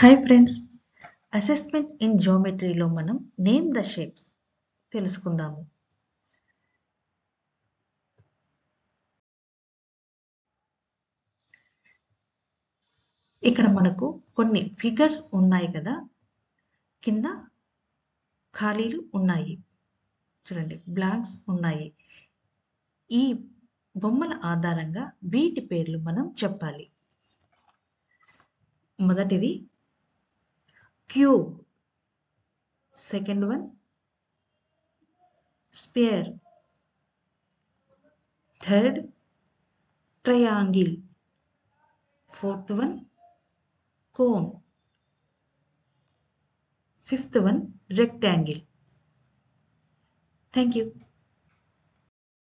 Hi friends assessment in జియోమెట్రీలో మనం name the shapes తెలుసుకుందాము. ఇక్కడ మనకు కొన్ని ఫిగర్స్ ఉన్నాయి కదా కింద ఖాళీలు ఉన్నాయి. చూడండి బ్లాంక్స్ ఉన్నాయి. ఈ బొమ్మల ఆధారంగా వీటి పేర్లు మనం చెప్పాలి. మొదటిది cube. Second one. Sphere. Third triangle. Fourth one cone. Fifth one rectangle. Thank you.